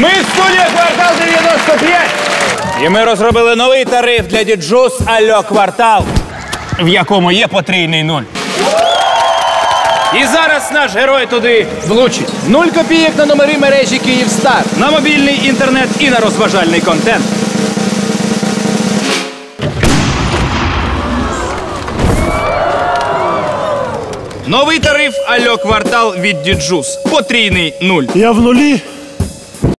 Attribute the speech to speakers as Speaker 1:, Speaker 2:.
Speaker 1: Ми студія квартал 95. І ми розробили новий тариф для Djuice Альо Квартал, в якому є потрійний нуль. І зараз наш герой туди влучить.
Speaker 2: Нуль копійок на номери мережі Київстар.
Speaker 1: На мобільний інтернет і на розважальний контент. Новий тариф Альо Квартал від Djuice. Потрійний нуль.
Speaker 3: Я в нулі,